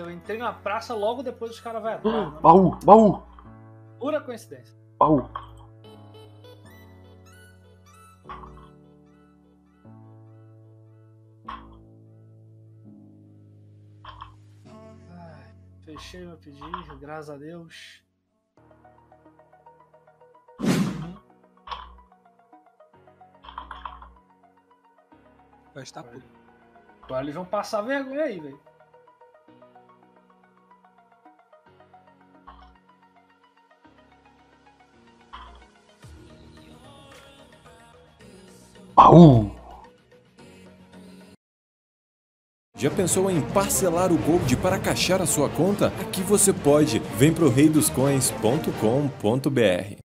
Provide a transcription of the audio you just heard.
Eu entrei na praça logo depois dos caras vai atrás. Ah, mano. baú, baú, Pura coincidência. baú. Ai, fechei meu pedido, graças a Deus. Vai estar puto. Agora eles vão passar vergonha aí, velho. Baú. Já pensou em parcelar o Gold para caixar a sua conta? Aqui você pode. Vem pro reidoscoins.com.br.